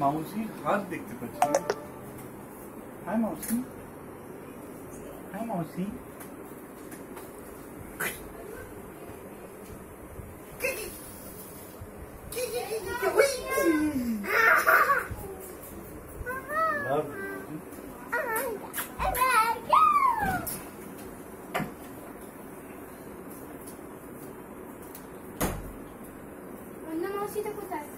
মাউসি হাত দেখতে পাচ্ছি হাই মাউসি hi মাউসি Love you.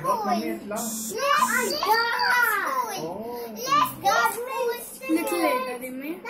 Walk. Let's go. Let's go. Oh, little later, Dimmy.